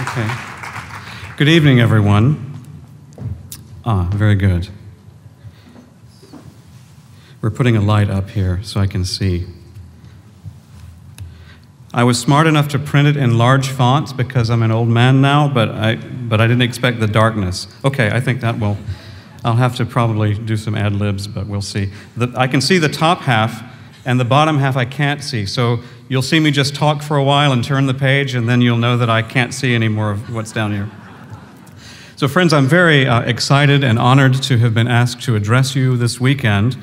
Okay. Good evening, everyone. Ah, very good. We're putting a light up here so I can see. I was smart enough to print it in large fonts because I'm an old man now, but I, but I didn't expect the darkness. Okay, I think that will. I'll have to probably do some ad libs, but we'll see. The, I can see the top half, and the bottom half I can't see. So you'll see me just talk for a while and turn the page, and then you'll know that I can't see any more of what's down here. So, friends, I'm very uh, excited and honored to have been asked to address you this weekend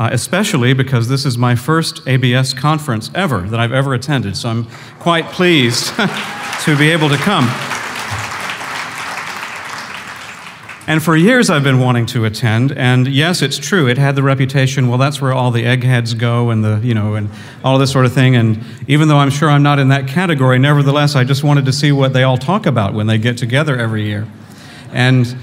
uh, especially because this is my first ABS conference ever that I've ever attended. So I'm quite pleased to be able to come. And for years I've been wanting to attend, and yes, it's true, it had the reputation, well, that's where all the eggheads go and the, you know, and all this sort of thing. And even though I'm sure I'm not in that category, nevertheless, I just wanted to see what they all talk about when they get together every year. And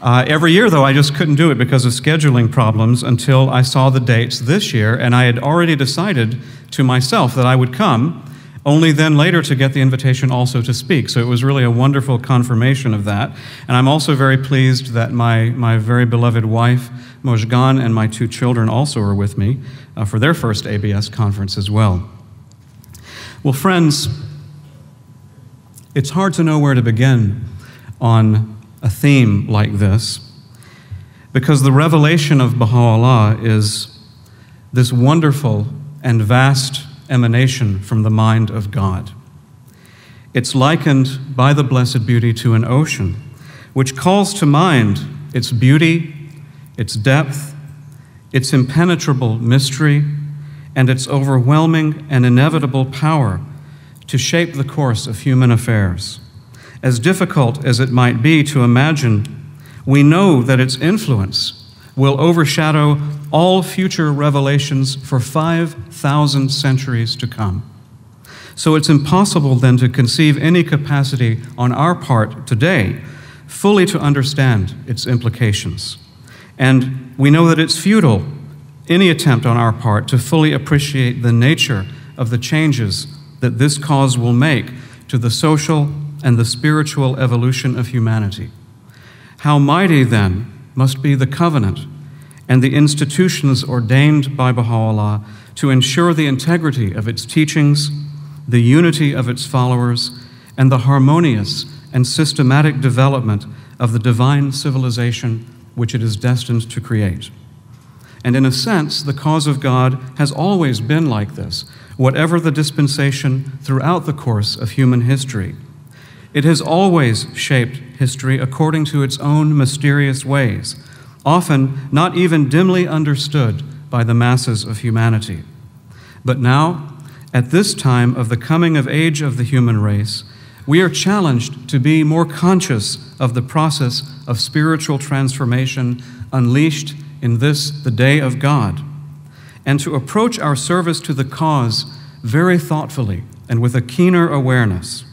uh, every year, though, I just couldn't do it because of scheduling problems until I saw the dates this year, and I had already decided to myself that I would come, only then later to get the invitation also to speak. So it was really a wonderful confirmation of that. And I'm also very pleased that my, my very beloved wife, Mojgan, and my two children also are with me uh, for their first ABS conference as well. Well, friends, it's hard to know where to begin on a theme like this because the revelation of Baha'u'llah is this wonderful and vast emanation from the mind of God. It's likened by the Blessed Beauty to an ocean, which calls to mind its beauty, its depth, its impenetrable mystery, and its overwhelming and inevitable power to shape the course of human affairs as difficult as it might be to imagine, we know that its influence will overshadow all future revelations for 5,000 centuries to come. So it's impossible then to conceive any capacity on our part today fully to understand its implications. And we know that it's futile, any attempt on our part to fully appreciate the nature of the changes that this cause will make to the social and the spiritual evolution of humanity. How mighty, then, must be the covenant and the institutions ordained by Baha'u'llah to ensure the integrity of its teachings, the unity of its followers, and the harmonious and systematic development of the divine civilization which it is destined to create. And in a sense, the cause of God has always been like this, whatever the dispensation throughout the course of human history. It has always shaped history according to its own mysterious ways, often not even dimly understood by the masses of humanity. But now, at this time of the coming of age of the human race, we are challenged to be more conscious of the process of spiritual transformation unleashed in this, the day of God, and to approach our service to the cause very thoughtfully and with a keener awareness.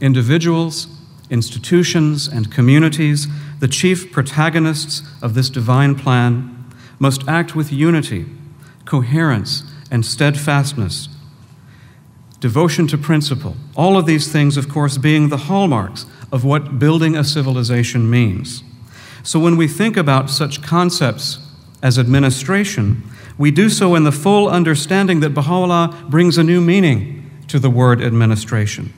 Individuals, institutions, and communities, the chief protagonists of this divine plan, must act with unity, coherence, and steadfastness. Devotion to principle, all of these things, of course, being the hallmarks of what building a civilization means. So when we think about such concepts as administration, we do so in the full understanding that Baha'u'llah brings a new meaning to the word administration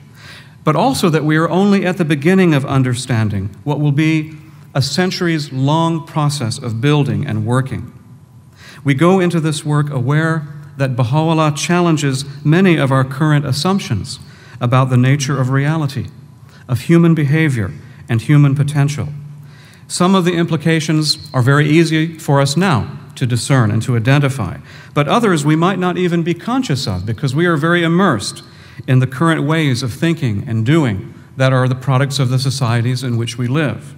but also that we are only at the beginning of understanding what will be a centuries long process of building and working. We go into this work aware that Baha'u'llah challenges many of our current assumptions about the nature of reality, of human behavior, and human potential. Some of the implications are very easy for us now to discern and to identify, but others we might not even be conscious of because we are very immersed in the current ways of thinking and doing that are the products of the societies in which we live.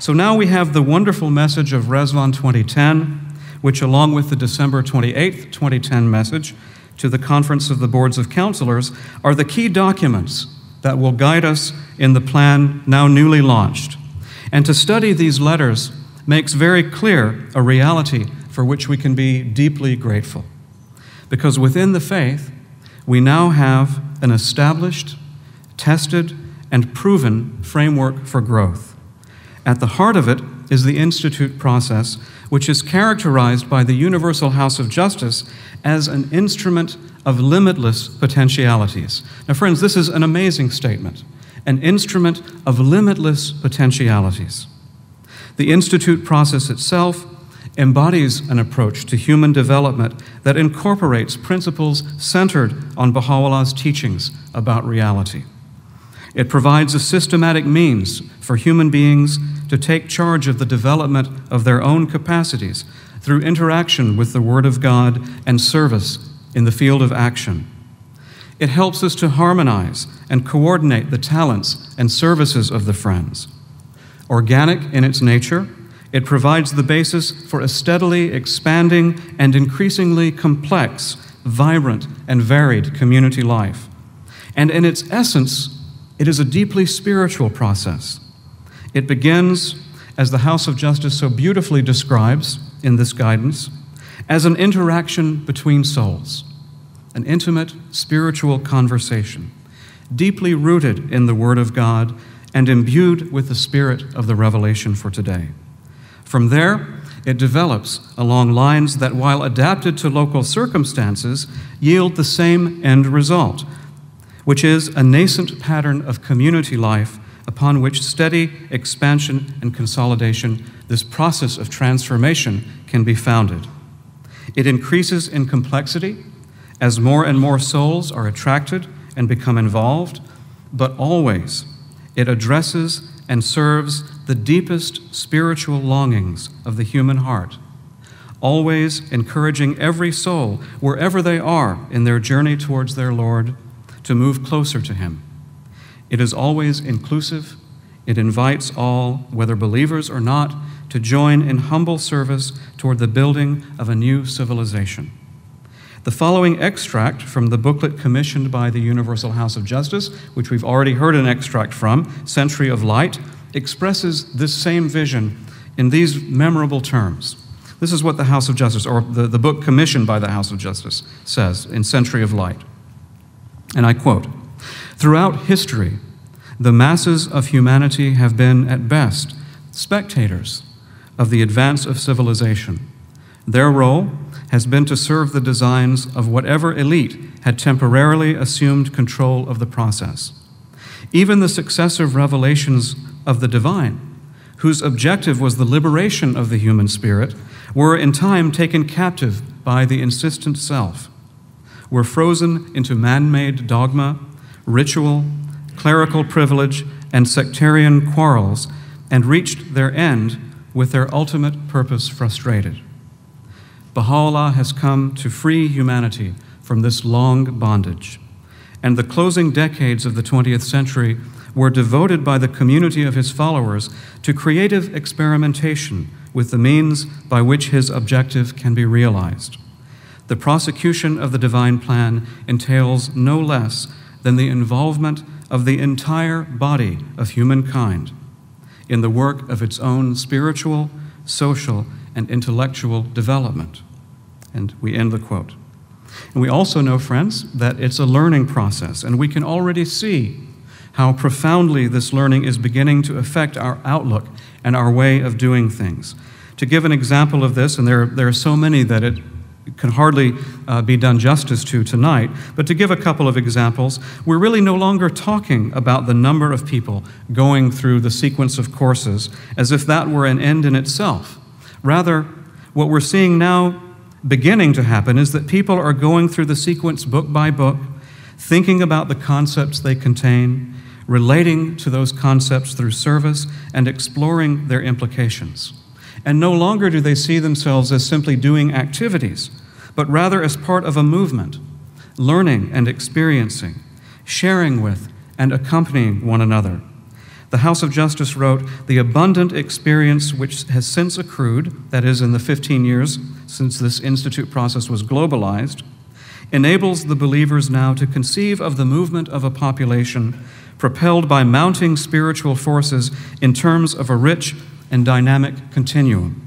So now we have the wonderful message of Rezvan 2010, which, along with the December 28, 2010 message to the Conference of the Boards of Counselors, are the key documents that will guide us in the plan now newly launched. And to study these letters makes very clear a reality for which we can be deeply grateful. Because within the faith, we now have an established, tested, and proven framework for growth. At the heart of it is the Institute process, which is characterized by the Universal House of Justice as an instrument of limitless potentialities. Now, friends, this is an amazing statement an instrument of limitless potentialities. The Institute process itself embodies an approach to human development that incorporates principles centered on Baha'u'llah's teachings about reality. It provides a systematic means for human beings to take charge of the development of their own capacities through interaction with the Word of God and service in the field of action. It helps us to harmonize and coordinate the talents and services of the friends. Organic in its nature, it provides the basis for a steadily expanding and increasingly complex, vibrant, and varied community life. And in its essence, it is a deeply spiritual process. It begins, as the House of Justice so beautifully describes in this guidance, as an interaction between souls, an intimate spiritual conversation, deeply rooted in the Word of God and imbued with the spirit of the revelation for today. From there, it develops along lines that, while adapted to local circumstances, yield the same end result which is a nascent pattern of community life upon which steady expansion and consolidation, this process of transformation, can be founded. It increases in complexity as more and more souls are attracted and become involved, but always it addresses and serves the deepest spiritual longings of the human heart, always encouraging every soul, wherever they are in their journey towards their Lord to move closer to Him. It is always inclusive. It invites all, whether believers or not, to join in humble service toward the building of a new civilization. The following extract from the booklet commissioned by the Universal House of Justice, which we've already heard an extract from, Century of Light, expresses this same vision in these memorable terms. This is what the House of Justice, or the, the book commissioned by the House of Justice, says in Century of Light. And I quote Throughout history, the masses of humanity have been, at best, spectators of the advance of civilization. Their role has been to serve the designs of whatever elite had temporarily assumed control of the process. Even the successive revelations of the divine, whose objective was the liberation of the human spirit, were in time taken captive by the insistent self were frozen into man made dogma, ritual, clerical privilege, and sectarian quarrels, and reached their end with their ultimate purpose frustrated. Baha'u'llah has come to free humanity from this long bondage, and the closing decades of the 20th century were devoted by the community of his followers to creative experimentation with the means by which his objective can be realized. The prosecution of the divine plan entails no less than the involvement of the entire body of humankind in the work of its own spiritual, social, and intellectual development. And we end the quote. And we also know, friends, that it's a learning process, and we can already see how profoundly this learning is beginning to affect our outlook and our way of doing things. To give an example of this, and there, there are so many that it can hardly uh, be done justice to tonight. But to give a couple of examples, we're really no longer talking about the number of people going through the sequence of courses as if that were an end in itself. Rather, what we're seeing now beginning to happen is that people are going through the sequence book by book, thinking about the concepts they contain, relating to those concepts through service, and exploring their implications. And no longer do they see themselves as simply doing activities, but rather as part of a movement, learning and experiencing, sharing with and accompanying one another. The House of Justice wrote The abundant experience which has since accrued, that is, in the 15 years since this institute process was globalized, enables the believers now to conceive of the movement of a population propelled by mounting spiritual forces in terms of a rich and dynamic continuum.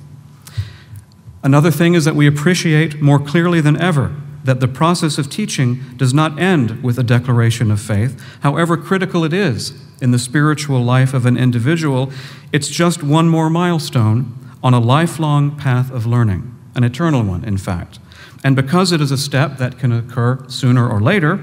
Another thing is that we appreciate more clearly than ever that the process of teaching does not end with a declaration of faith, however critical it is in the spiritual life of an individual. It's just one more milestone on a lifelong path of learning, an eternal one, in fact. And because it is a step that can occur sooner or later,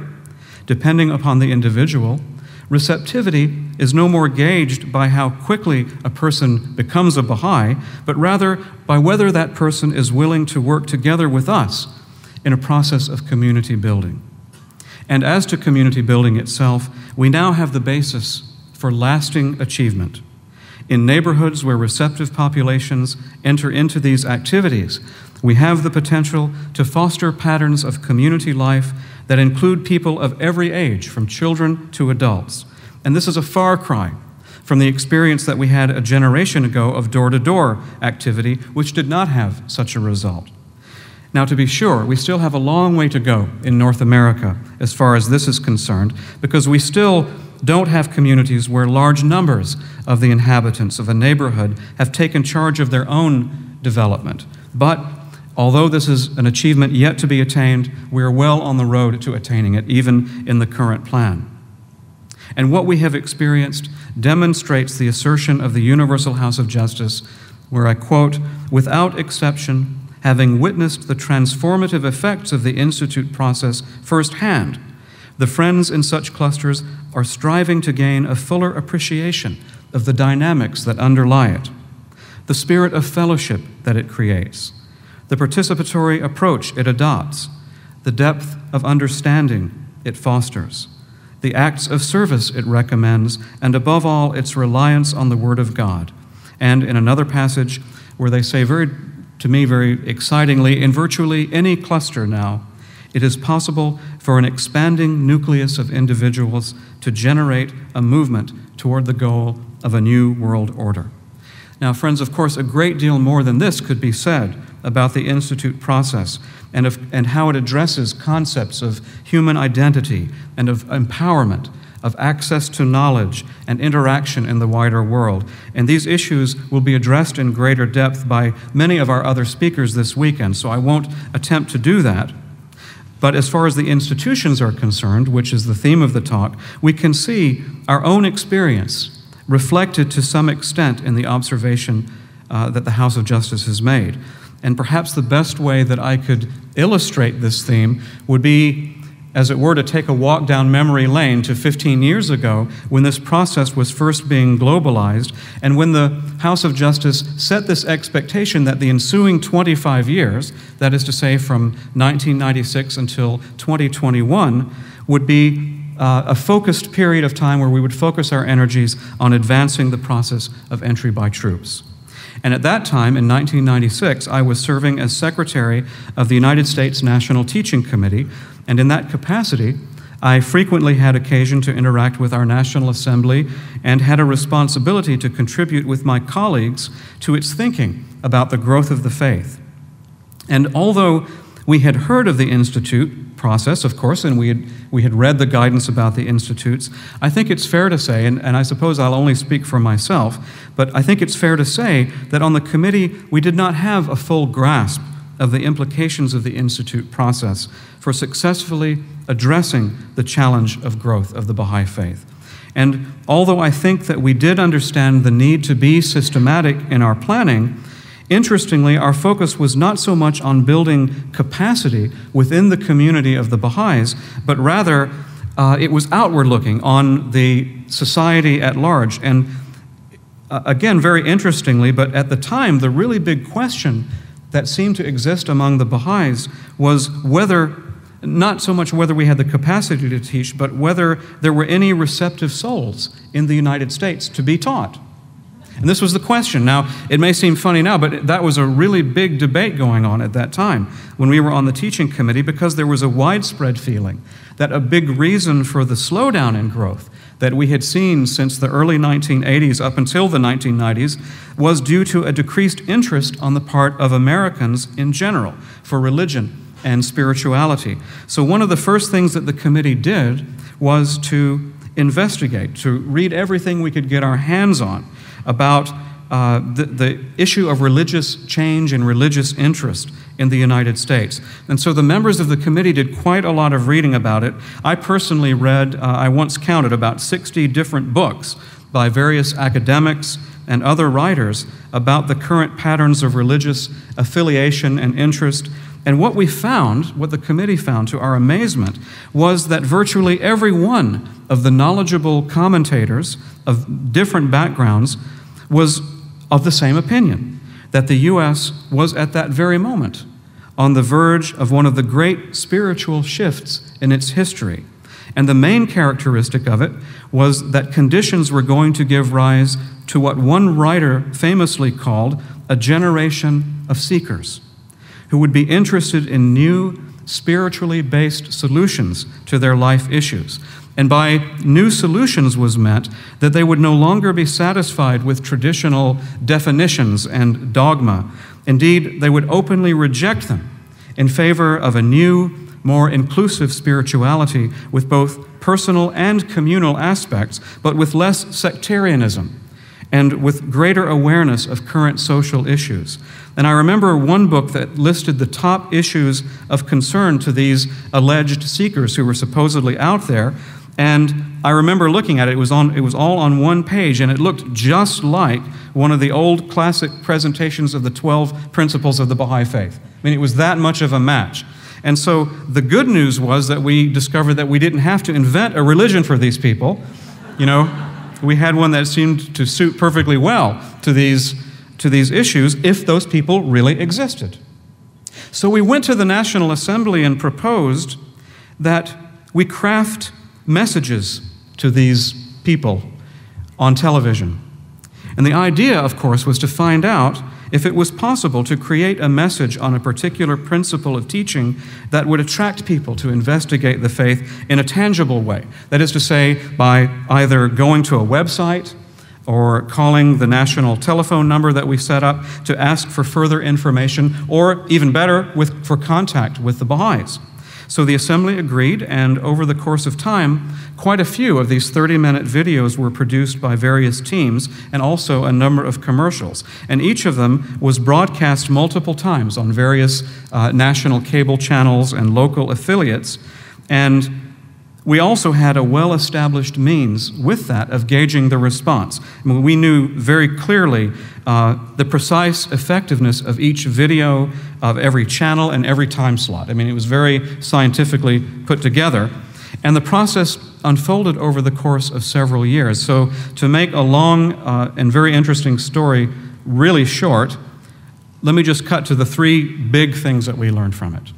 depending upon the individual, receptivity is no more gauged by how quickly a person becomes a Baha'i, but rather by whether that person is willing to work together with us in a process of community building. And as to community building itself, we now have the basis for lasting achievement. In neighborhoods where receptive populations enter into these activities, we have the potential to foster patterns of community life that include people of every age, from children to adults. And this is a far cry from the experience that we had a generation ago of door to door activity, which did not have such a result. Now, to be sure, we still have a long way to go in North America as far as this is concerned, because we still don't have communities where large numbers of the inhabitants of a neighborhood have taken charge of their own development. But although this is an achievement yet to be attained, we are well on the road to attaining it, even in the current plan. And what we have experienced demonstrates the assertion of the Universal House of Justice, where I quote, without exception, having witnessed the transformative effects of the Institute process firsthand, the friends in such clusters are striving to gain a fuller appreciation of the dynamics that underlie it, the spirit of fellowship that it creates, the participatory approach it adopts, the depth of understanding it fosters, the acts of service it recommends, and above all, its reliance on the Word of God. And in another passage where they say very to me very excitingly, in virtually any cluster now, it is possible for an expanding nucleus of individuals to generate a movement toward the goal of a new world order. Now, friends, of course, a great deal more than this could be said about the Institute process and, of, and how it addresses concepts of human identity and of empowerment of access to knowledge and interaction in the wider world. And these issues will be addressed in greater depth by many of our other speakers this weekend, so I won't attempt to do that. But as far as the institutions are concerned, which is the theme of the talk, we can see our own experience reflected to some extent in the observation uh, that the House of Justice has made. And perhaps the best way that I could illustrate this theme would be as it were, to take a walk down memory lane to 15 years ago when this process was first being globalized, and when the House of Justice set this expectation that the ensuing 25 years, that is to say from 1996 until 2021, would be uh, a focused period of time where we would focus our energies on advancing the process of entry by troops. And at that time, in 1996, I was serving as secretary of the United States National Teaching Committee, and in that capacity, I frequently had occasion to interact with our National Assembly and had a responsibility to contribute with my colleagues to its thinking about the growth of the faith. And although we had heard of the Institute process, of course, and we had, we had read the guidance about the institutes, I think it's fair to say, and, and I suppose I'll only speak for myself, but I think it's fair to say that on the committee we did not have a full grasp of the implications of the Institute process for successfully addressing the challenge of growth of the Baha'i faith. And although I think that we did understand the need to be systematic in our planning, interestingly, our focus was not so much on building capacity within the community of the Baha'is, but rather uh, it was outward looking on the society at large. And uh, again, very interestingly, but at the time, the really big question that seemed to exist among the Baha'is was whether, not so much whether we had the capacity to teach, but whether there were any receptive souls in the United States to be taught. And this was the question. Now, it may seem funny now, but that was a really big debate going on at that time when we were on the teaching committee because there was a widespread feeling that a big reason for the slowdown in growth that we had seen since the early 1980s up until the 1990s was due to a decreased interest on the part of Americans in general for religion and spirituality. So, one of the first things that the committee did was to investigate, to read everything we could get our hands on about uh, the, the issue of religious change and religious interest in the United States. And so the members of the committee did quite a lot of reading about it. I personally read, uh, I once counted about 60 different books by various academics and other writers about the current patterns of religious affiliation and interest. And what we found, what the committee found to our amazement, was that virtually every one of the knowledgeable commentators of different backgrounds was of the same opinion that the U.S. was at that very moment on the verge of one of the great spiritual shifts in its history. And the main characteristic of it was that conditions were going to give rise to what one writer famously called a generation of seekers who would be interested in new spiritually based solutions to their life issues. And by new solutions was meant that they would no longer be satisfied with traditional definitions and dogma. Indeed, they would openly reject them in favor of a new, more inclusive spirituality with both personal and communal aspects, but with less sectarianism and with greater awareness of current social issues. And I remember one book that listed the top issues of concern to these alleged seekers who were supposedly out there. And I remember looking at it, it was, on, it was all on one page, and it looked just like one of the old classic presentations of the 12 principles of the Baha'i Faith. I mean, it was that much of a match. And so the good news was that we discovered that we didn't have to invent a religion for these people. You know, we had one that seemed to suit perfectly well to these, to these issues if those people really existed. So we went to the National Assembly and proposed that we craft messages to these people on television. And the idea, of course, was to find out if it was possible to create a message on a particular principle of teaching that would attract people to investigate the faith in a tangible way. That is to say, by either going to a website or calling the national telephone number that we set up to ask for further information, or even better, with, for contact with the Baha'is. So the assembly agreed, and over the course of time, quite a few of these 30 minute videos were produced by various teams and also a number of commercials. And each of them was broadcast multiple times on various uh, national cable channels and local affiliates. And we also had a well established means with that of gauging the response. I mean, we knew very clearly uh, the precise effectiveness of each video, of every channel, and every time slot. I mean, it was very scientifically put together. And the process unfolded over the course of several years. So, to make a long uh, and very interesting story really short, let me just cut to the three big things that we learned from it.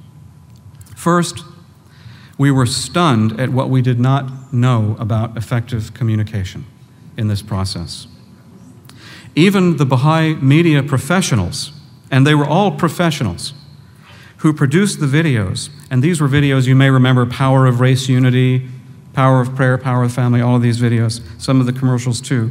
First, we were stunned at what we did not know about effective communication in this process. Even the Baha'i media professionals, and they were all professionals, who produced the videos, and these were videos you may remember Power of Race Unity, Power of Prayer, Power of Family, all of these videos, some of the commercials too.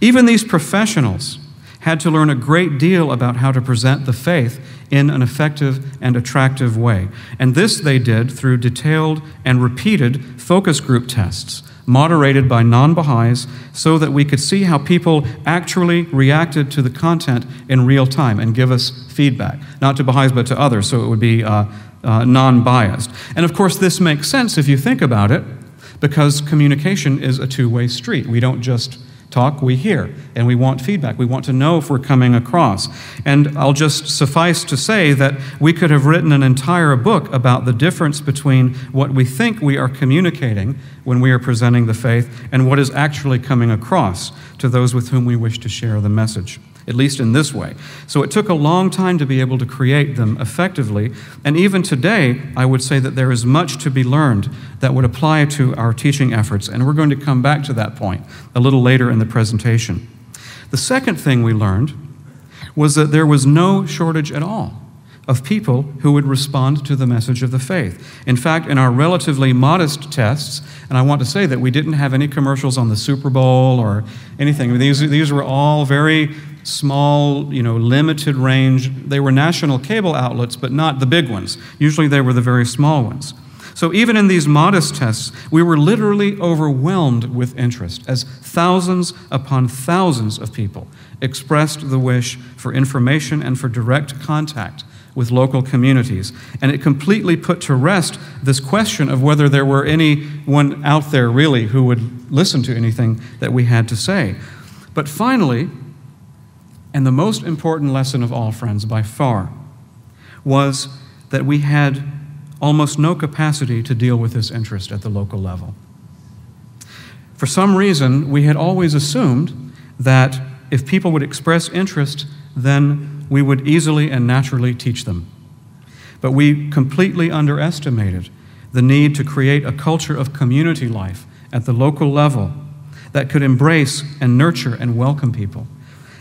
Even these professionals had to learn a great deal about how to present the faith in an effective and attractive way. And this they did through detailed and repeated focus group tests, moderated by non Baha'is, so that we could see how people actually reacted to the content in real time and give us feedback. Not to Baha'is, but to others, so it would be uh, uh, non biased. And of course, this makes sense if you think about it, because communication is a two way street. We don't just talk, we hear, and we want feedback. We want to know if we're coming across. And I'll just suffice to say that we could have written an entire book about the difference between what we think we are communicating when we are presenting the faith and what is actually coming across to those with whom we wish to share the message at least in this way. So it took a long time to be able to create them effectively. And even today, I would say that there is much to be learned that would apply to our teaching efforts. And we're going to come back to that point a little later in the presentation. The second thing we learned was that there was no shortage at all of people who would respond to the message of the faith. In fact, in our relatively modest tests, and I want to say that we didn't have any commercials on the Super Bowl or anything. These, these were all very small, you know, limited range. They were national cable outlets, but not the big ones. Usually they were the very small ones. So even in these modest tests, we were literally overwhelmed with interest as thousands upon thousands of people expressed the wish for information and for direct contact with local communities. And it completely put to rest this question of whether there were anyone out there really who would listen to anything that we had to say. But finally, and the most important lesson of all, friends, by far, was that we had almost no capacity to deal with this interest at the local level. For some reason, we had always assumed that if people would express interest, then we would easily and naturally teach them. But we completely underestimated the need to create a culture of community life at the local level that could embrace and nurture and welcome people.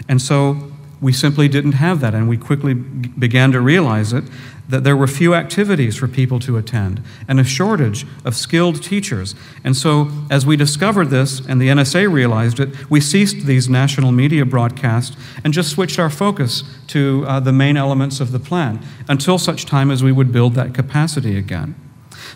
And so we simply didn't have that, and we quickly began to realize it that there were few activities for people to attend and a shortage of skilled teachers. And so, as we discovered this and the NSA realized it, we ceased these national media broadcasts and just switched our focus to uh, the main elements of the plan until such time as we would build that capacity again.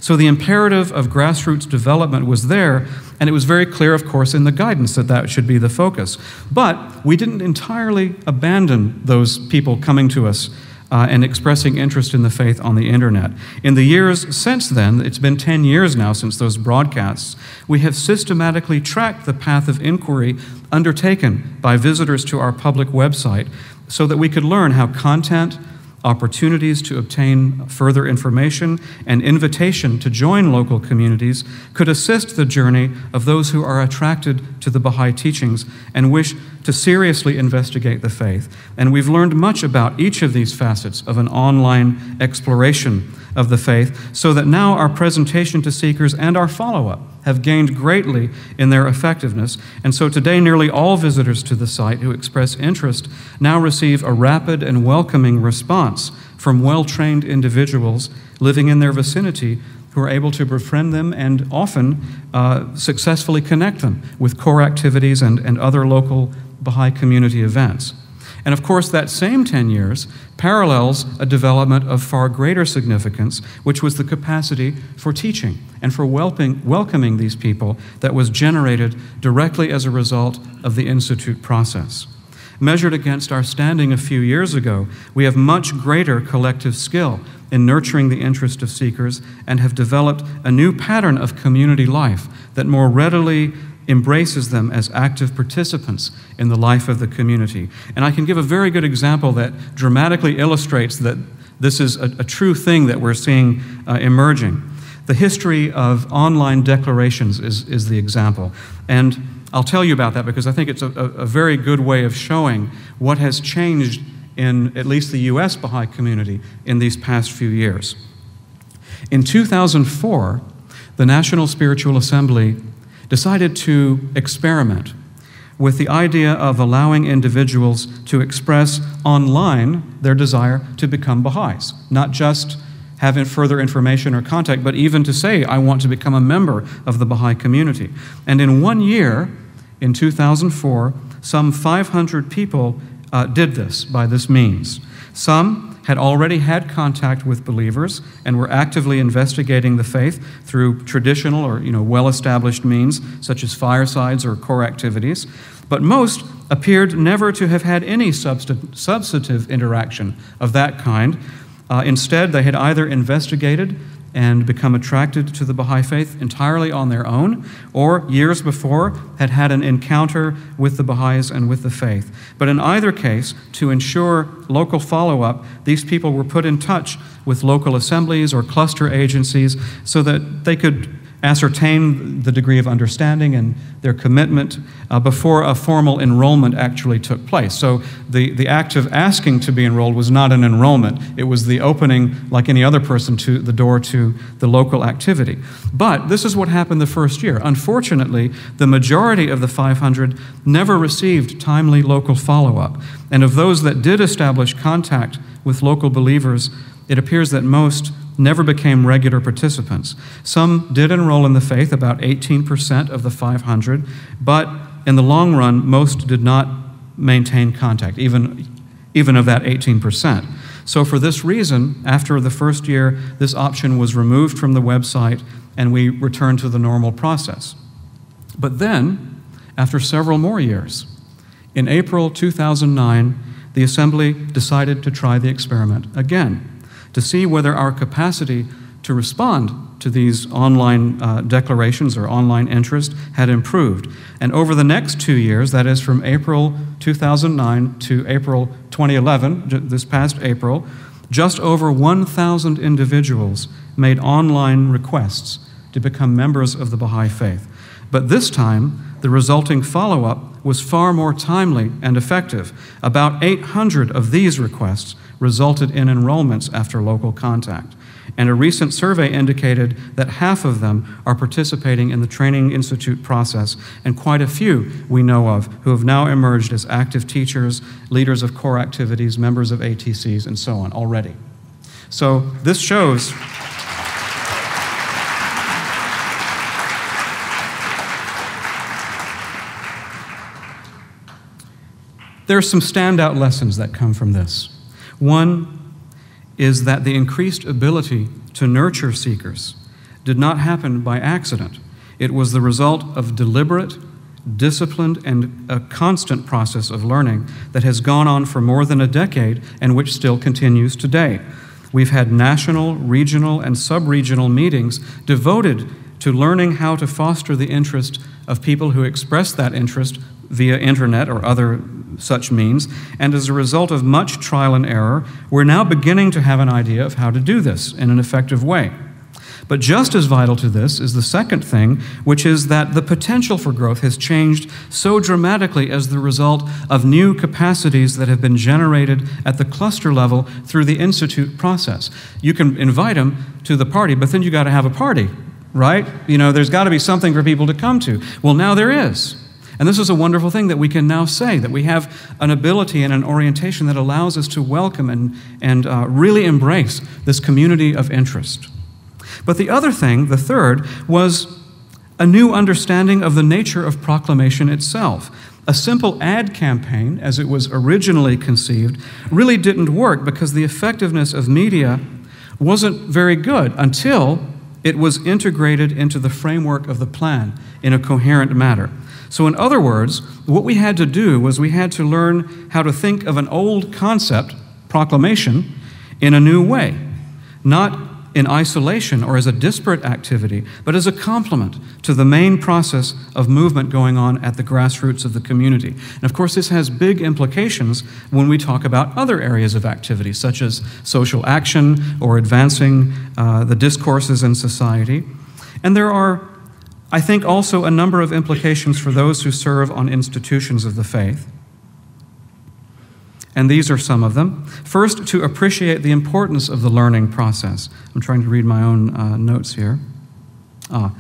So the imperative of grassroots development was there, and it was very clear, of course, in the guidance that that should be the focus. But we didn't entirely abandon those people coming to us uh, and expressing interest in the faith on the internet. In the years since then, it's been 10 years now since those broadcasts, we have systematically tracked the path of inquiry undertaken by visitors to our public website so that we could learn how content, opportunities to obtain further information, and invitation to join local communities could assist the journey of those who are attracted to the Baha'i teachings and wish to seriously investigate the faith. And we've learned much about each of these facets of an online exploration of the faith, so that now our presentation to seekers and our follow up have gained greatly in their effectiveness. And so today, nearly all visitors to the site who express interest now receive a rapid and welcoming response from well trained individuals living in their vicinity who are able to befriend them and often uh, successfully connect them with core activities and, and other local Baha'i community events. And of course, that same 10 years parallels a development of far greater significance, which was the capacity for teaching and for welcoming these people that was generated directly as a result of the Institute process. Measured against our standing a few years ago, we have much greater collective skill in nurturing the interest of seekers and have developed a new pattern of community life that more readily embraces them as active participants in the life of the community. And I can give a very good example that dramatically illustrates that this is a, a true thing that we're seeing uh, emerging. The history of online declarations is, is the example. And I'll tell you about that because I think it's a, a very good way of showing what has changed in at least the U.S. Baha'i community in these past few years. In 2004, the National Spiritual Assembly decided to experiment with the idea of allowing individuals to express online their desire to become Baha'is, not just have further information or contact, but even to say, I want to become a member of the Baha'i community. And in one year, in 2004, some 500 people uh, did this by this means. Some had already had contact with believers and were actively investigating the faith through traditional or you know, well established means, such as firesides or core activities. But most appeared never to have had any substantive interaction of that kind. Uh, instead, they had either investigated and become attracted to the Baha'i faith entirely on their own, or years before had had an encounter with the Baha'is and with the faith. But in either case, to ensure local follow up, these people were put in touch with local assemblies or cluster agencies so that they could ascertain the degree of understanding and their commitment uh, before a formal enrollment actually took place. So the, the act of asking to be enrolled was not an enrollment, it was the opening, like any other person, to the door to the local activity. But this is what happened the first year. Unfortunately, the majority of the 500 never received timely local follow up. And of those that did establish contact with local believers, it appears that most never became regular participants. Some did enroll in the faith, about 18% of the 500, but in the long run, most did not maintain contact, even, even of that 18%. So, for this reason, after the first year, this option was removed from the website and we returned to the normal process. But then, after several more years, in April 2009, the Assembly decided to try the experiment again to see whether our capacity to respond to these online uh, declarations or online interest had improved. And over the next two years, that is from April 2009 to April 2011, this past April, just over 1,000 individuals made online requests to become members of the Baha'i Faith. But this time, the resulting follow up was far more timely and effective. About 800 of these requests resulted in enrollments after local contact and a recent survey indicated that half of them are participating in the Training Institute process, and quite a few we know of who have now emerged as active teachers, leaders of core activities, members of ATCs, and so on already. So this shows. There are some standout lessons that come from this. One is that the increased ability to nurture seekers did not happen by accident. It was the result of deliberate, disciplined, and a constant process of learning that has gone on for more than a decade and which still continues today. We've had national, regional, and sub regional meetings devoted to learning how to foster the interest of people who express that interest via internet or other such means, and as a result of much trial and error, we're now beginning to have an idea of how to do this in an effective way. But just as vital to this is the second thing, which is that the potential for growth has changed so dramatically as the result of new capacities that have been generated at the cluster level through the institute process. You can invite them to the party, but then you got to have a party, right? You know, there's got to be something for people to come to. Well, now there is. And this is a wonderful thing that we can now say that we have an ability and an orientation that allows us to welcome and, and uh, really embrace this community of interest. But the other thing, the third, was a new understanding of the nature of proclamation itself. A simple ad campaign, as it was originally conceived, really didn't work because the effectiveness of media wasn't very good until it was integrated into the framework of the plan in a coherent manner. So, in other words, what we had to do was we had to learn how to think of an old concept, proclamation, in a new way, not in isolation or as a disparate activity, but as a complement to the main process of movement going on at the grassroots of the community. And of course, this has big implications when we talk about other areas of activity, such as social action or advancing uh, the discourses in society. And there are I think also a number of implications for those who serve on institutions of the faith. And these are some of them. First, to appreciate the importance of the learning process. I'm trying to read my own uh, notes here. Ah.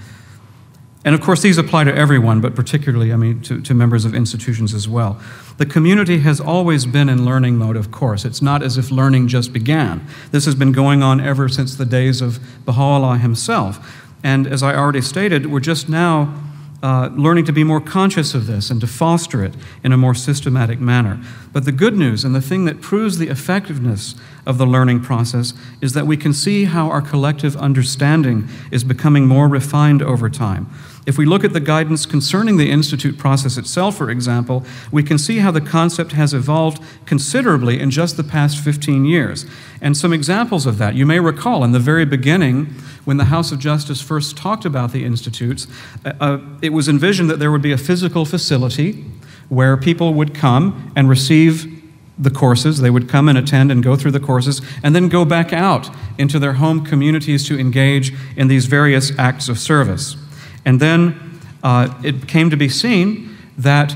And of course, these apply to everyone, but particularly, I mean, to, to members of institutions as well. The community has always been in learning mode, of course. It's not as if learning just began. This has been going on ever since the days of Baha'u'llah himself. And as I already stated, we're just now uh, learning to be more conscious of this and to foster it in a more systematic manner. But the good news and the thing that proves the effectiveness of the learning process is that we can see how our collective understanding is becoming more refined over time. If we look at the guidance concerning the Institute process itself, for example, we can see how the concept has evolved considerably in just the past 15 years. And some examples of that. You may recall in the very beginning, when the House of Justice first talked about the institutes, uh, uh it was envisioned that there would be a physical facility where people would come and receive the courses. They would come and attend and go through the courses and then go back out into their home communities to engage in these various acts of service. And then uh, it came to be seen that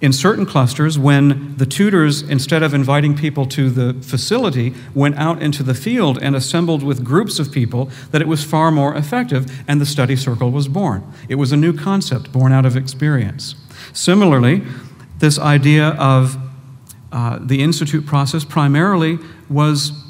in certain clusters, when the tutors, instead of inviting people to the facility, went out into the field and assembled with groups of people, that it was far more effective, and the study circle was born. It was a new concept born out of experience. Similarly, this idea of uh, the institute process primarily was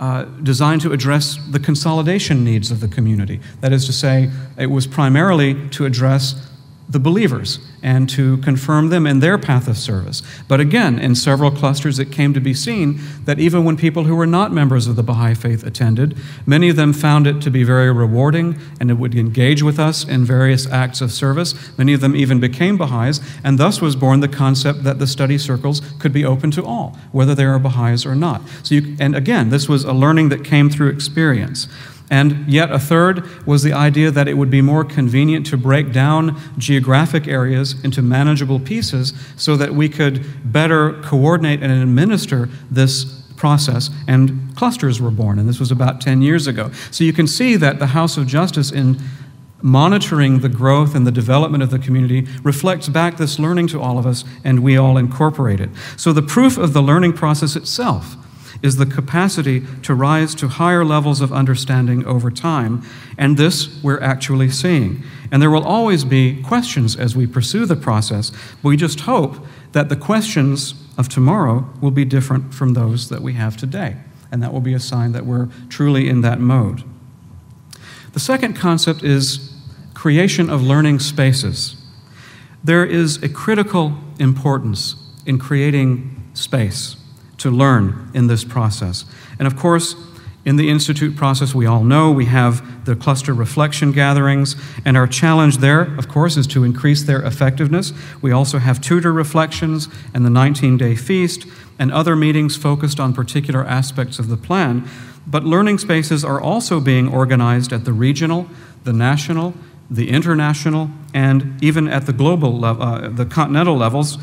uh, designed to address the consolidation needs of the community. That is to say, it was primarily to address the believers and to confirm them in their path of service. But again, in several clusters, it came to be seen that even when people who were not members of the Baha'i faith attended, many of them found it to be very rewarding and it would engage with us in various acts of service. Many of them even became Baha'is, and thus was born the concept that the study circles could be open to all, whether they are Baha'is or not. So you, and again, this was a learning that came through experience. And yet, a third was the idea that it would be more convenient to break down geographic areas into manageable pieces so that we could better coordinate and administer this process. And clusters were born, and this was about 10 years ago. So you can see that the House of Justice, in monitoring the growth and the development of the community, reflects back this learning to all of us, and we all incorporate it. So the proof of the learning process itself is the capacity to rise to higher levels of understanding over time, and this we're actually seeing. And there will always be questions as we pursue the process, we just hope that the questions of tomorrow will be different from those that we have today, and that will be a sign that we're truly in that mode. The second concept is creation of learning spaces. There is a critical importance in creating space to learn in this process. And of course, in the Institute process, we all know we have the cluster reflection gatherings, and our challenge there, of course, is to increase their effectiveness. We also have tutor reflections and the 19 day feast and other meetings focused on particular aspects of the plan. But learning spaces are also being organized at the regional, the national, the international, and even at the global level, uh, the continental levels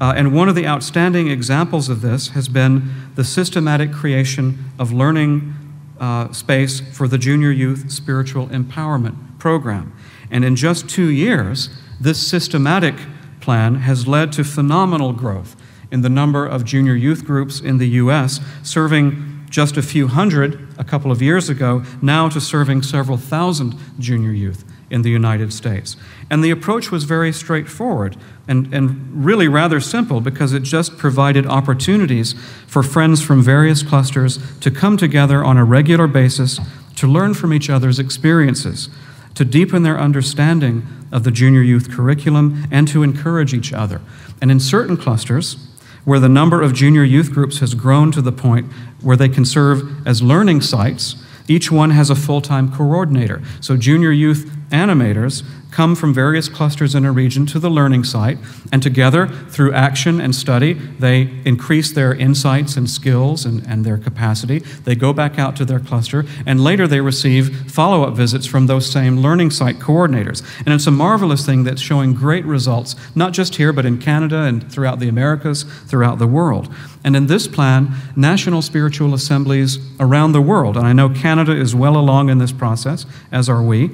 uh, and one of the outstanding examples of this has been the systematic creation of learning uh, space for the Junior Youth Spiritual Empowerment Program. And in just two years, this systematic plan has led to phenomenal growth in the number of junior youth groups in the U.S., serving just a few hundred a couple of years ago, now to serving several thousand junior youth in the United States. And the approach was very straightforward and, and really rather simple because it just provided opportunities for friends from various clusters to come together on a regular basis to learn from each other's experiences, to deepen their understanding of the junior youth curriculum, and to encourage each other. And in certain clusters, where the number of junior youth groups has grown to the point where they can serve as learning sites, each one has a full time coordinator. So, junior youth animators come from various clusters in a region to the learning site, and together, through action and study, they increase their insights and skills and, and their capacity. They go back out to their cluster, and later they receive follow up visits from those same learning site coordinators. And it's a marvelous thing that's showing great results, not just here, but in Canada and throughout the Americas, throughout the world. And in this plan, national spiritual assemblies around the world, and I know Canada is well along in this process, as are we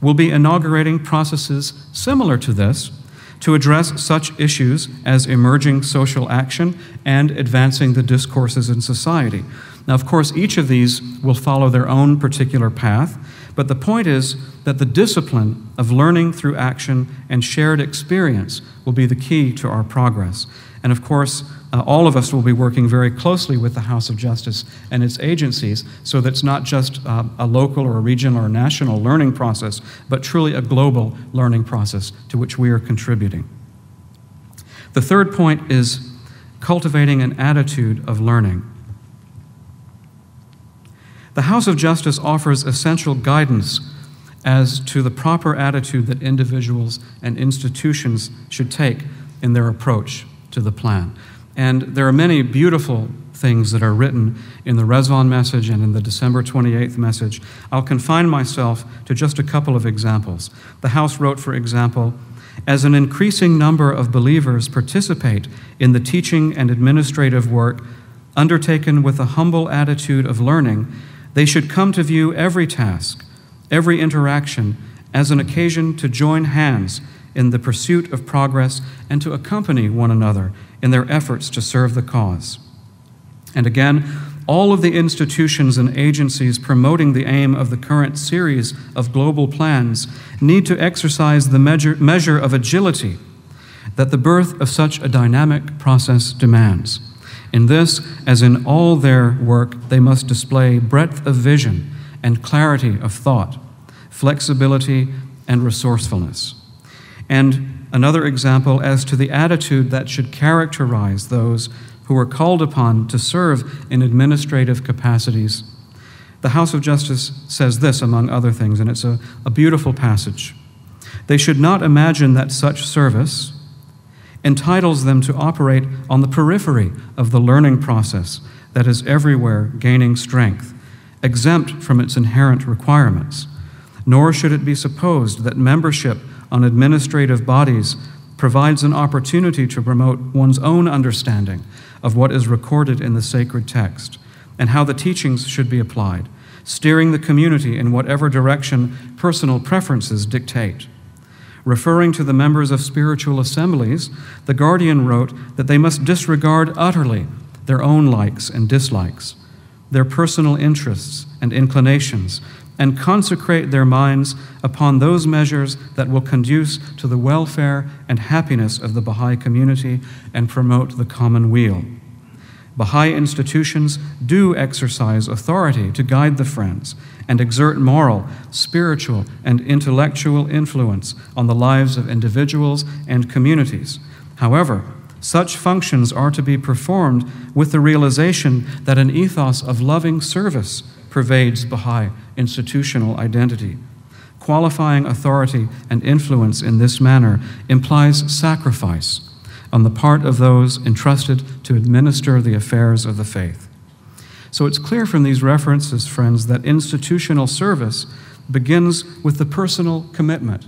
will be inaugurating processes similar to this to address such issues as emerging social action and advancing the discourses in society. Now, of course, each of these will follow their own particular path, but the point is that the discipline of learning through action and shared experience will be the key to our progress. And of course, uh, all of us will be working very closely with the House of Justice and its agencies so that it's not just uh, a local or a regional or national learning process, but truly a global learning process to which we are contributing. The third point is cultivating an attitude of learning. The House of Justice offers essential guidance as to the proper attitude that individuals and institutions should take in their approach to the plan. And there are many beautiful things that are written in the Ridvan message and in the December 28th message. I'll confine myself to just a couple of examples. The House wrote, for example, as an increasing number of believers participate in the teaching and administrative work undertaken with a humble attitude of learning, they should come to view every task, every interaction, as an occasion to join hands in the pursuit of progress and to accompany one another in their efforts to serve the cause. And again, all of the institutions and agencies promoting the aim of the current series of global plans need to exercise the measure, measure of agility that the birth of such a dynamic process demands. In this, as in all their work, they must display breadth of vision and clarity of thought, flexibility and resourcefulness. And another example as to the attitude that should characterize those who are called upon to serve in administrative capacities. The House of Justice says this, among other things, and it's a, a beautiful passage. They should not imagine that such service entitles them to operate on the periphery of the learning process that is everywhere gaining strength, exempt from its inherent requirements. Nor should it be supposed that membership on administrative bodies provides an opportunity to promote one's own understanding of what is recorded in the sacred text and how the teachings should be applied, steering the community in whatever direction personal preferences dictate. Referring to the members of spiritual assemblies, the Guardian wrote that they must disregard utterly their own likes and dislikes, their personal interests and inclinations, and consecrate their minds upon those measures that will conduce to the welfare and happiness of the Baha'i community and promote the common weal. Baha'i institutions do exercise authority to guide the friends and exert moral, spiritual, and intellectual influence on the lives of individuals and communities. However, such functions are to be performed with the realization that an ethos of loving service pervades Baha'i institutional identity. Qualifying authority and influence in this manner implies sacrifice on the part of those entrusted to administer the affairs of the faith. So it's clear from these references, friends, that institutional service begins with the personal commitment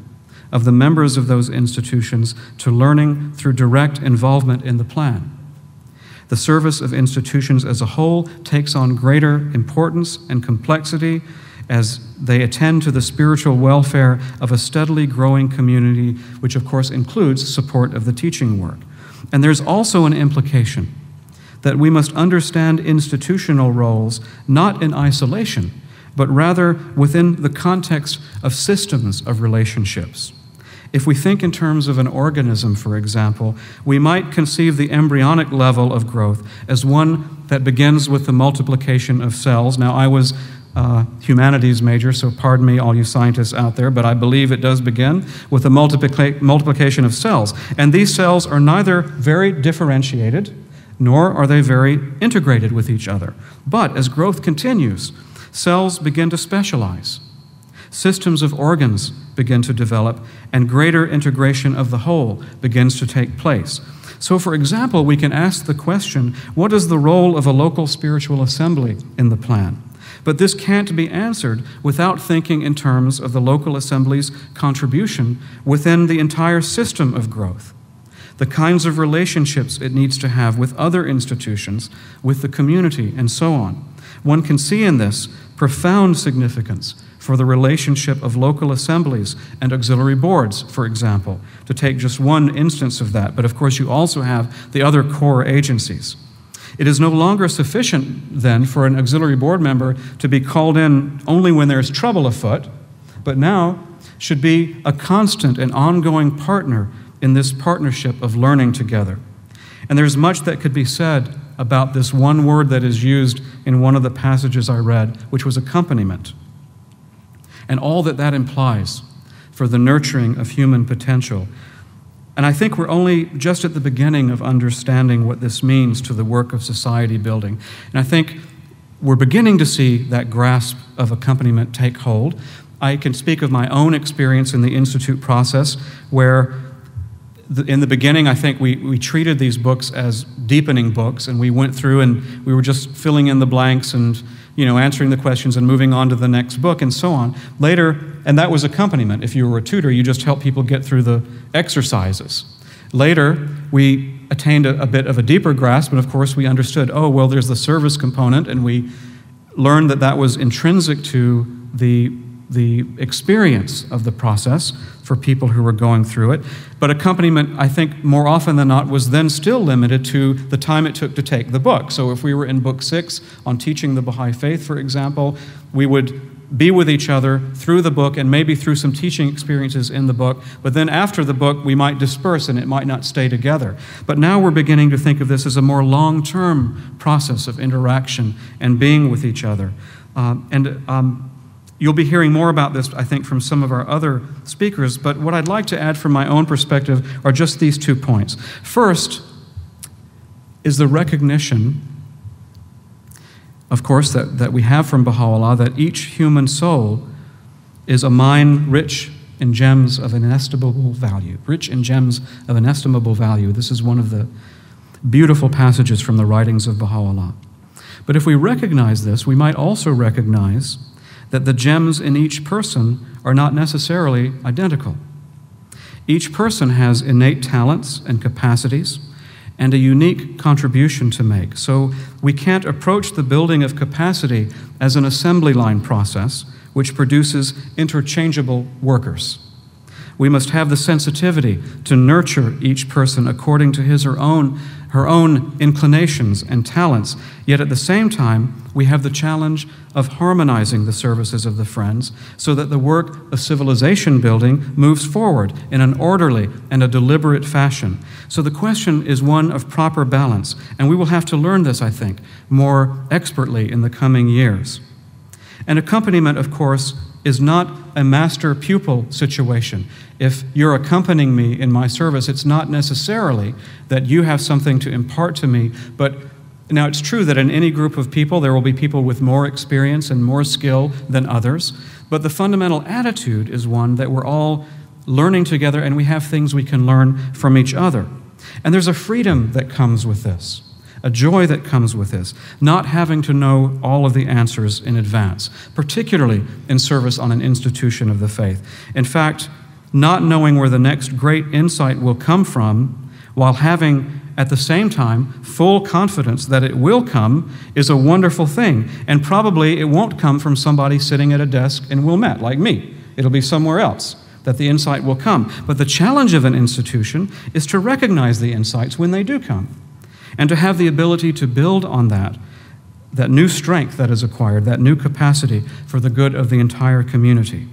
of the members of those institutions to learning through direct involvement in the plan. The service of institutions as a whole takes on greater importance and complexity as they attend to the spiritual welfare of a steadily growing community, which of course includes support of the teaching work. And there's also an implication that we must understand institutional roles not in isolation, but rather within the context of systems of relationships. If we think in terms of an organism, for example, we might conceive the embryonic level of growth as one that begins with the multiplication of cells. Now, I was uh, humanities major, so pardon me, all you scientists out there, but I believe it does begin with the multiplica- multiplication of cells. And these cells are neither very differentiated nor are they very integrated with each other. But as growth continues, cells begin to specialize. Systems of organs begin to develop, and greater integration of the whole begins to take place. So, for example, we can ask the question what is the role of a local spiritual assembly in the plan? But this can't be answered without thinking in terms of the local assembly's contribution within the entire system of growth, the kinds of relationships it needs to have with other institutions, with the community, and so on. One can see in this profound significance for the relationship of local assemblies and auxiliary boards, for example, to take just one instance of that. But of course, you also have the other core agencies. It is no longer sufficient, then, for an auxiliary board member to be called in only when there's trouble afoot, but now should be a constant and ongoing partner in this partnership of learning together. And there's much that could be said about this one word that is used in one of the passages I read, which was accompaniment and all that that implies for the nurturing of human potential. And I think we're only just at the beginning of understanding what this means to the work of society building. And I think we're beginning to see that grasp of accompaniment take hold. I can speak of my own experience in the Institute process, where in the beginning, I think we, we treated these books as deepening books, and we went through and we were just filling in the blanks and you know, answering the questions and moving on to the next book and so on. Later, and that was accompaniment. If you were a tutor, you just helped people get through the exercises. Later, we attained a, a bit of a deeper grasp, and of course, we understood oh, well, there's the service component, and we learned that that was intrinsic to the the experience of the process for people who were going through it. But accompaniment, I think, more often than not, was then still limited to the time it took to take the book. So if we were in book six on teaching the Baha'i faith, for example, we would be with each other through the book and maybe through some teaching experiences in the book. But then after the book, we might disperse and it might not stay together. But now we're beginning to think of this as a more long term process of interaction and being with each other. Uh, and um, You'll be hearing more about this, I think, from some of our other speakers, but what I'd like to add from my own perspective are just these two points. First is the recognition, of course, that, that we have from Baha'u'llah that each human soul is a mine rich in gems of inestimable value. Rich in gems of inestimable value. This is one of the beautiful passages from the writings of Baha'u'llah. But if we recognize this, we might also recognize that the gems in each person are not necessarily identical. Each person has innate talents and capacities and a unique contribution to make. So we can't approach the building of capacity as an assembly line process which produces interchangeable workers. We must have the sensitivity to nurture each person according to his or own, her own inclinations and talents. Yet at the same time, we have the challenge of harmonizing the services of the friends so that the work of civilization building moves forward in an orderly and a deliberate fashion. So the question is one of proper balance, and we will have to learn this, I think, more expertly in the coming years. An accompaniment, of course, is not a master pupil situation. If you're accompanying me in my service, it's not necessarily that you have something to impart to me, but now it's true that in any group of people, there will be people with more experience and more skill than others, but the fundamental attitude is one that we're all learning together and we have things we can learn from each other. And there's a freedom that comes with this a joy that comes with this, not having to know all of the answers in advance, particularly in service on an institution of the faith. In fact, not knowing where the next great insight will come from, while having at the same time full confidence that it will come, is a wonderful thing. And probably it won't come from somebody sitting at a desk in Wilmette, like me. It'll be somewhere else that the insight will come. But the challenge of an institution is to recognize the insights when they do come and to have the ability to build on that, that new strength that is acquired, that new capacity for the good of the entire community.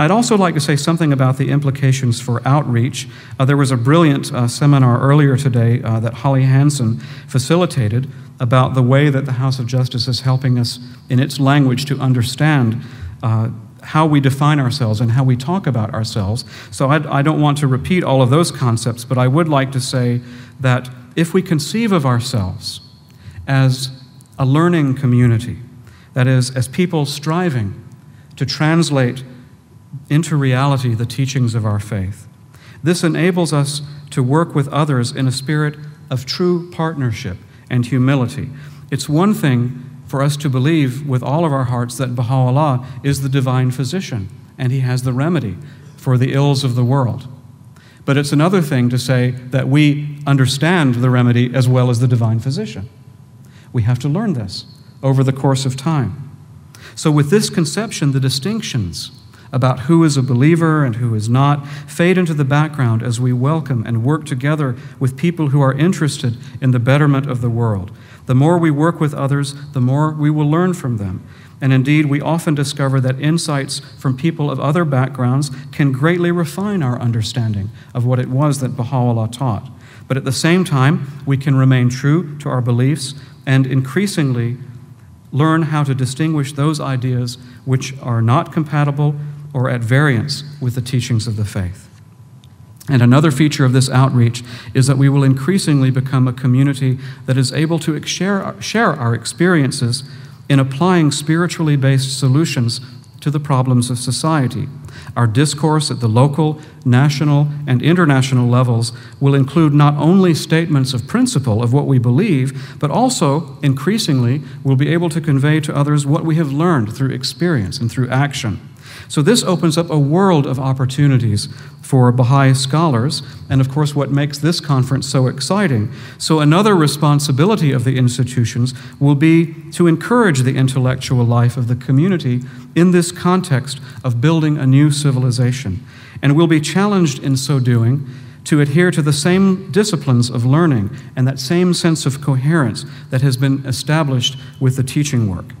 I'd also like to say something about the implications for outreach. Uh, there was a brilliant uh, seminar earlier today uh, that Holly Hanson facilitated about the way that the House of Justice is helping us in its language to understand uh, how we define ourselves and how we talk about ourselves. So I, I don't want to repeat all of those concepts, but I would like to say that if we conceive of ourselves as a learning community, that is, as people striving to translate into reality the teachings of our faith, this enables us to work with others in a spirit of true partnership and humility. It's one thing for us to believe with all of our hearts that Baha'u'llah is the divine physician and he has the remedy for the ills of the world. But it's another thing to say that we understand the remedy as well as the divine physician. We have to learn this over the course of time. So, with this conception, the distinctions about who is a believer and who is not fade into the background as we welcome and work together with people who are interested in the betterment of the world. The more we work with others, the more we will learn from them. And indeed, we often discover that insights from people of other backgrounds can greatly refine our understanding of what it was that Baha'u'llah taught. But at the same time, we can remain true to our beliefs and increasingly learn how to distinguish those ideas which are not compatible or at variance with the teachings of the faith. And another feature of this outreach is that we will increasingly become a community that is able to share, our experiences in applying spiritually based solutions to the problems of society. Our discourse at the local, national, and international levels will include not only statements of principle of what we believe, but also, increasingly, we'll be able to convey to others what we have learned through experience and through action. So, this opens up a world of opportunities for Baha'i scholars, and of course, what makes this conference so exciting. So, another responsibility of the institutions will be to encourage the intellectual life of the community in this context of building a new civilization. And we'll be challenged in so doing to adhere to the same disciplines of learning and that same sense of coherence that has been established with the teaching work.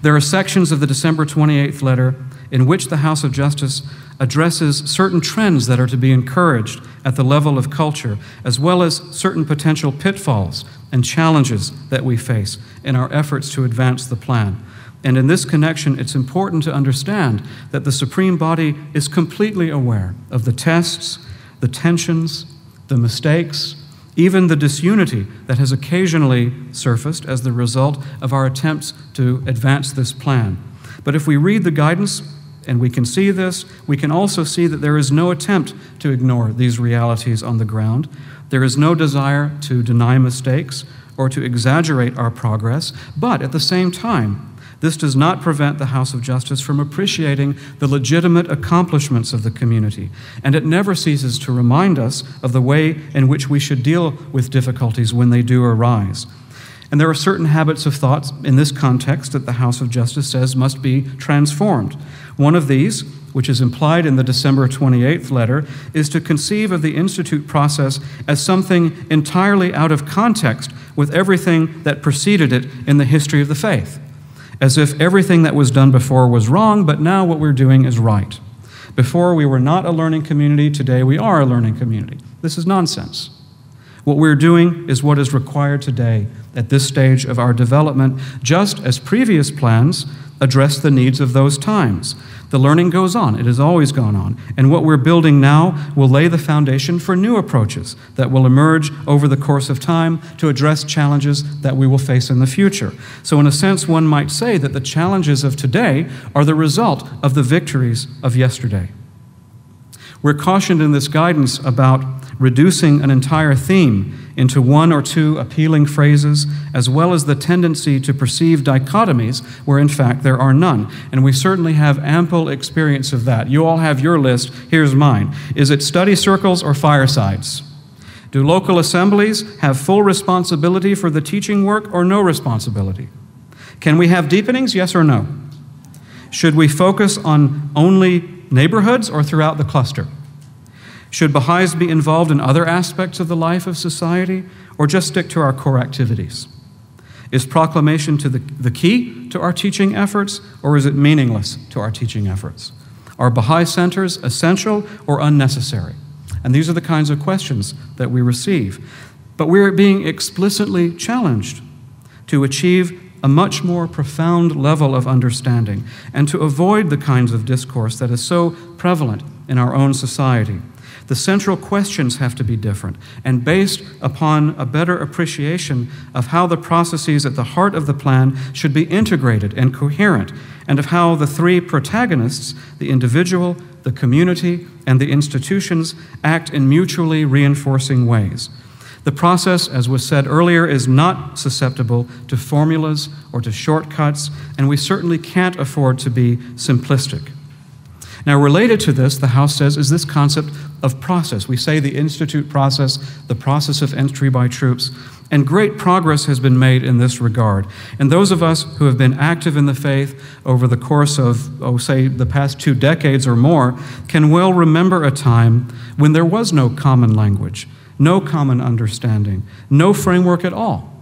There are sections of the December 28th letter in which the House of Justice addresses certain trends that are to be encouraged at the level of culture, as well as certain potential pitfalls and challenges that we face in our efforts to advance the plan. And in this connection, it's important to understand that the Supreme Body is completely aware of the tests, the tensions, the mistakes, even the disunity that has occasionally surfaced as the result of our attempts to advance this plan. But if we read the guidance and we can see this, we can also see that there is no attempt to ignore these realities on the ground. There is no desire to deny mistakes or to exaggerate our progress, but at the same time, this does not prevent the House of Justice from appreciating the legitimate accomplishments of the community, and it never ceases to remind us of the way in which we should deal with difficulties when they do arise. And there are certain habits of thought in this context that the House of Justice says must be transformed. One of these, which is implied in the December 28th letter, is to conceive of the Institute process as something entirely out of context with everything that preceded it in the history of the faith as if everything that was done before was wrong, but now what we're doing is right. Before we were not a learning community, today we are a learning community. This is nonsense. What we're doing is what is required today at this stage of our development, just as previous plans address the needs of those times. The learning goes on, it has always gone on. And what we're building now will lay the foundation for new approaches that will emerge over the course of time to address challenges that we will face in the future. So, in a sense, one might say that the challenges of today are the result of the victories of yesterday. We're cautioned in this guidance about reducing an entire theme into one or two appealing phrases, as well as the tendency to perceive dichotomies where in fact there are none. And we certainly have ample experience of that. You all have your list, here's mine. Is it study circles or firesides? Do local assemblies have full responsibility for the teaching work or no responsibility? Can we have deepenings, yes or no? Should we focus on only neighborhoods or throughout the cluster? Should Baha'is be involved in other aspects of the life of society or just stick to our core activities? Is proclamation to the, the key to our teaching efforts or is it meaningless to our teaching efforts? Are Baha'i centers essential or unnecessary? And these are the kinds of questions that we receive. But we're being explicitly challenged to achieve a much more profound level of understanding and to avoid the kinds of discourse that is so prevalent in our own society. The central questions have to be different and based upon a better appreciation of how the processes at the heart of the plan should be integrated and coherent, and of how the three protagonists, the individual, the community, and the institutions, act in mutually reinforcing ways. The process, as was said earlier, is not susceptible to formulas or to shortcuts, and we certainly can't afford to be simplistic. Now, related to this, the House says, is this concept of process. We say the Institute process, the process of entry by troops, and great progress has been made in this regard. And those of us who have been active in the faith over the course of, oh, say, the past two decades or more, can well remember a time when there was no common language, no common understanding, no framework at all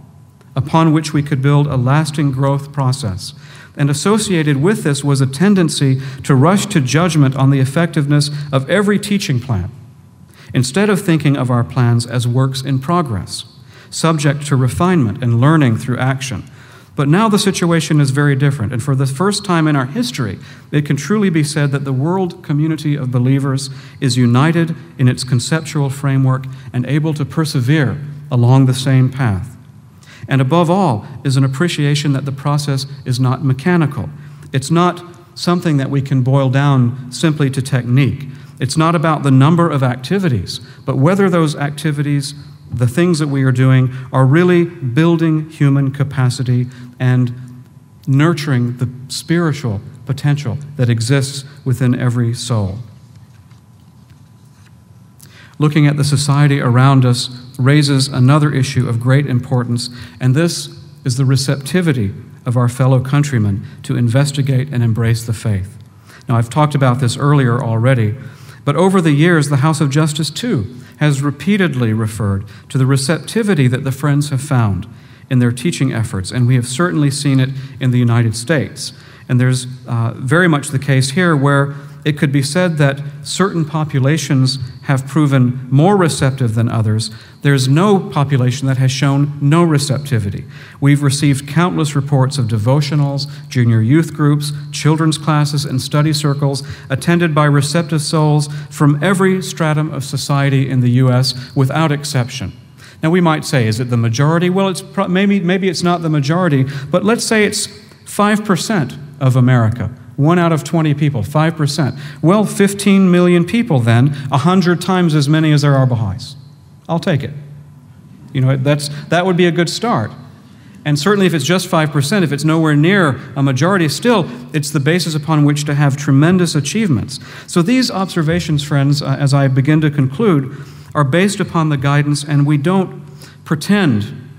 upon which we could build a lasting growth process. And associated with this was a tendency to rush to judgment on the effectiveness of every teaching plan, instead of thinking of our plans as works in progress, subject to refinement and learning through action. But now the situation is very different, and for the first time in our history, it can truly be said that the world community of believers is united in its conceptual framework and able to persevere along the same path. And above all, is an appreciation that the process is not mechanical. It's not something that we can boil down simply to technique. It's not about the number of activities, but whether those activities, the things that we are doing, are really building human capacity and nurturing the spiritual potential that exists within every soul. Looking at the society around us raises another issue of great importance, and this is the receptivity of our fellow countrymen to investigate and embrace the faith. Now, I've talked about this earlier already, but over the years, the House of Justice, too, has repeatedly referred to the receptivity that the Friends have found in their teaching efforts, and we have certainly seen it in the United States. And there's uh, very much the case here where it could be said that certain populations have proven more receptive than others, there's no population that has shown no receptivity. We've received countless reports of devotionals, junior youth groups, children's classes, and study circles attended by receptive souls from every stratum of society in the U.S. without exception. Now, we might say, is it the majority? Well, it's pro- maybe, maybe it's not the majority, but let's say it's 5% of America. One out of 20 people, 5%. Well, 15 million people then, 100 times as many as there are Baha'is. I'll take it. You know, that's, that would be a good start. And certainly, if it's just 5%, if it's nowhere near a majority, still, it's the basis upon which to have tremendous achievements. So, these observations, friends, uh, as I begin to conclude, are based upon the guidance, and we don't pretend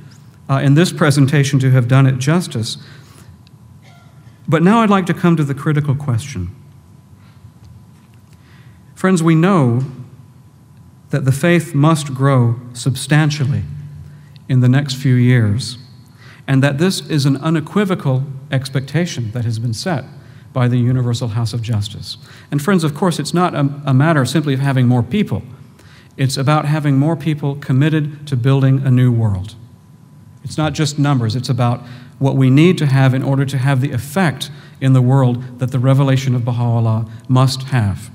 uh, in this presentation to have done it justice. But now I'd like to come to the critical question. Friends, we know that the faith must grow substantially in the next few years, and that this is an unequivocal expectation that has been set by the Universal House of Justice. And, friends, of course, it's not a, a matter simply of having more people, it's about having more people committed to building a new world. It's not just numbers, it's about what we need to have in order to have the effect in the world that the revelation of Baha'u'llah must have.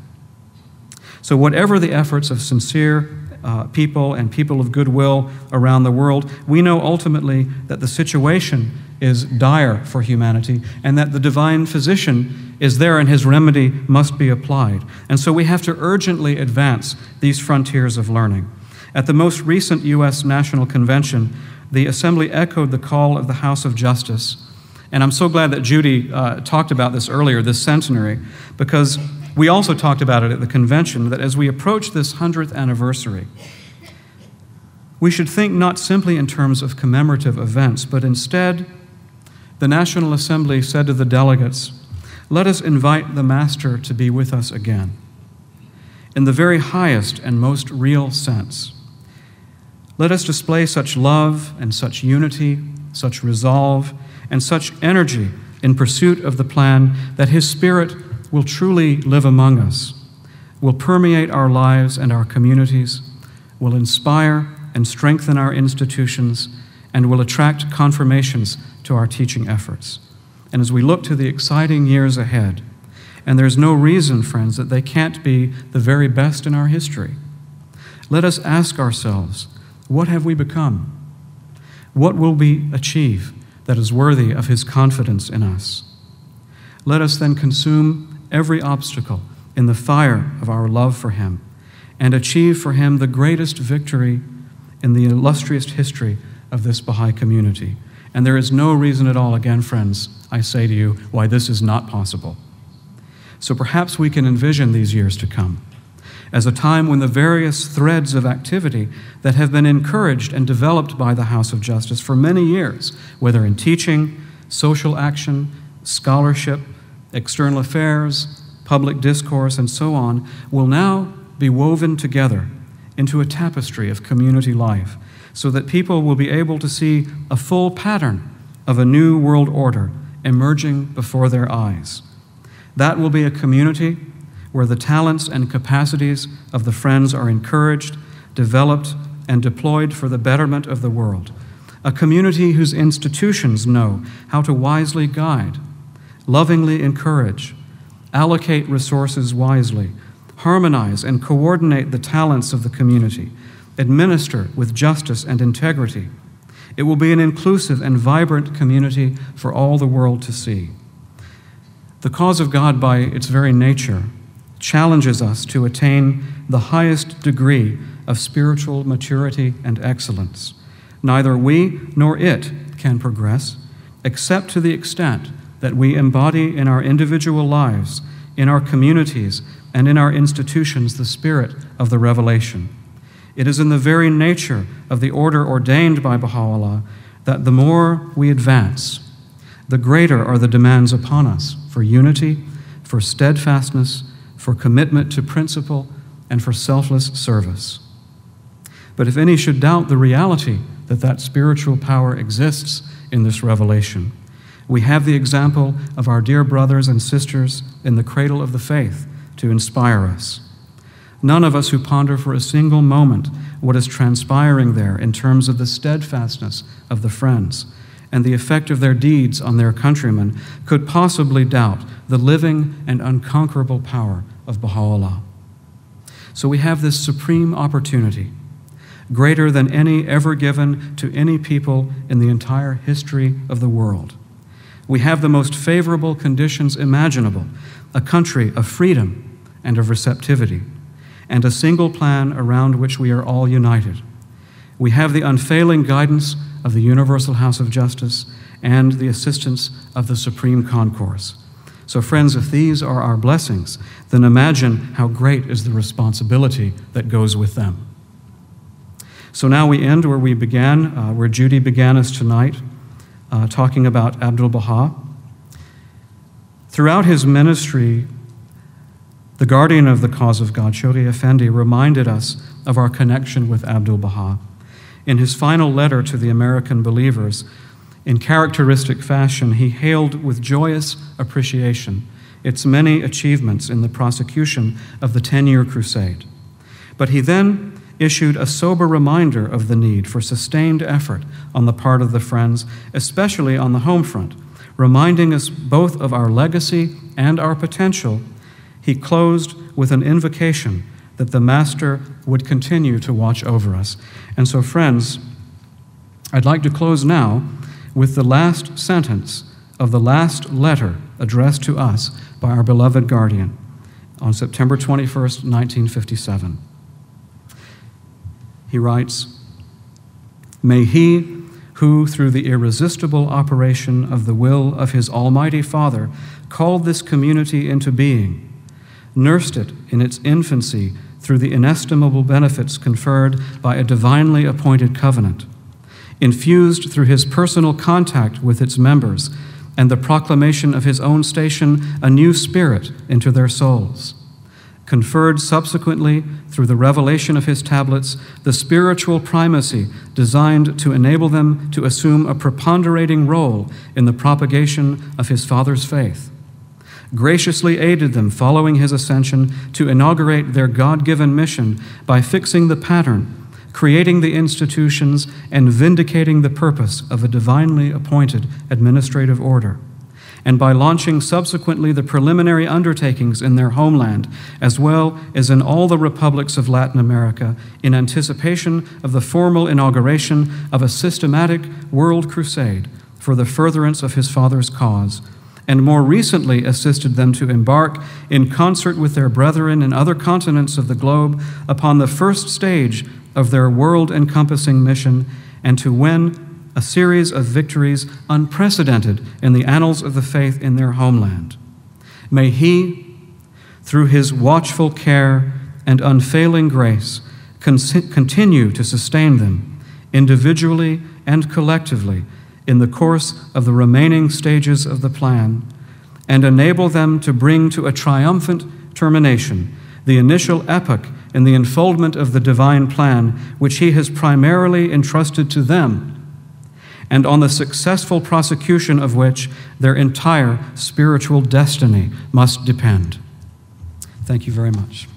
So, whatever the efforts of sincere uh, people and people of goodwill around the world, we know ultimately that the situation is dire for humanity and that the divine physician is there and his remedy must be applied. And so we have to urgently advance these frontiers of learning. At the most recent U.S. National Convention, the Assembly echoed the call of the House of Justice. And I'm so glad that Judy uh, talked about this earlier, this centenary, because we also talked about it at the convention that as we approach this 100th anniversary, we should think not simply in terms of commemorative events, but instead, the National Assembly said to the delegates, Let us invite the Master to be with us again. In the very highest and most real sense, let us display such love and such unity, such resolve, and such energy in pursuit of the plan that His Spirit will truly live among us, will permeate our lives and our communities, will inspire and strengthen our institutions, and will attract confirmations to our teaching efforts. And as we look to the exciting years ahead, and there's no reason, friends, that they can't be the very best in our history, let us ask ourselves what have we become? What will we achieve that is worthy of His confidence in us? Let us then consume every obstacle in the fire of our love for Him and achieve for Him the greatest victory in the illustrious history of this Baha'i community. And there is no reason at all, again, friends, I say to you, why this is not possible. So perhaps we can envision these years to come as a time when the various threads of activity that have been encouraged and developed by the House of Justice for many years, whether in teaching, social action, scholarship, external affairs, public discourse, and so on, will now be woven together into a tapestry of community life so that people will be able to see a full pattern of a new world order emerging before their eyes. That will be a community where the talents and capacities of the friends are encouraged, developed, and deployed for the betterment of the world. A community whose institutions know how to wisely guide lovingly encourage, allocate resources wisely, harmonize and coordinate the talents of the community, administer with justice and integrity. It will be an inclusive and vibrant community for all the world to see. The cause of God, by its very nature, challenges us to attain the highest degree of spiritual maturity and excellence. Neither we nor it can progress except to the extent that we embody in our individual lives, in our communities, and in our institutions the spirit of the revelation. It is in the very nature of the order ordained by Baha'u'llah that the more we advance, the greater are the demands upon us for unity, for steadfastness, for commitment to principle, and for selfless service. But if any should doubt the reality that that spiritual power exists in this revelation, we have the example of our dear brothers and sisters in the cradle of the faith to inspire us. None of us who ponder for a single moment what is transpiring there in terms of the steadfastness of the friends and the effect of their deeds on their countrymen could possibly doubt the living and unconquerable power of Baha'u'llah. So we have this supreme opportunity, greater than any ever given to any people in the entire history of the world. We have the most favorable conditions imaginable a country of freedom and of receptivity, and a single plan around which we are all united. We have the unfailing guidance of the Universal House of Justice and the assistance of the Supreme Concourse. So, friends, if these are our blessings, then imagine how great is the responsibility that goes with them. So now we end where we began, uh, where Judy began us tonight, uh, talking about Abdul Baha. Throughout his ministry, the guardian of the cause of God, Shoghi Effendi, reminded us of our connection with Abdul Baha. In his final letter to the American believers, in characteristic fashion, he hailed with joyous appreciation its many achievements in the prosecution of the 10 year crusade. But he then issued a sober reminder of the need for sustained effort on the part of the Friends, especially on the home front, reminding us both of our legacy and our potential. He closed with an invocation that the Master would continue to watch over us. And so, friends, I'd like to close now with the last sentence of the last letter addressed to us by our beloved guardian on September 21st, 1957. He writes May he who, through the irresistible operation of the will of his Almighty Father, called this community into being, nursed it in its infancy through the inestimable benefits conferred by a divinely appointed covenant infused through his personal contact with its members and the proclamation of his own station a new spirit into their souls. Conferred subsequently through the revelation of his tablets the spiritual primacy designed to enable them to assume a preponderating role in the propagation of his Father's faith. Graciously aided them following his ascension to inaugurate their God given mission by fixing the pattern creating the institutions, and vindicating the purpose of a divinely appointed administrative order, and by launching subsequently the preliminary undertakings in their homeland, as well as in all the republics of Latin America, in anticipation of the formal inauguration of a systematic world crusade for the furtherance of his father's cause and more recently assisted them to embark in concert with their brethren in other continents of the globe upon the first stage of their world encompassing mission and to win a series of victories unprecedented in the annals of the faith in their homeland. May He, through His watchful care and unfailing grace, continue to sustain them individually and collectively in the course of the remaining stages of the plan and enable them to bring to a triumphant termination the initial epoch in the unfoldment of the divine plan, which He has primarily entrusted to them, and on the successful prosecution of which their entire spiritual destiny must depend. Thank you very much.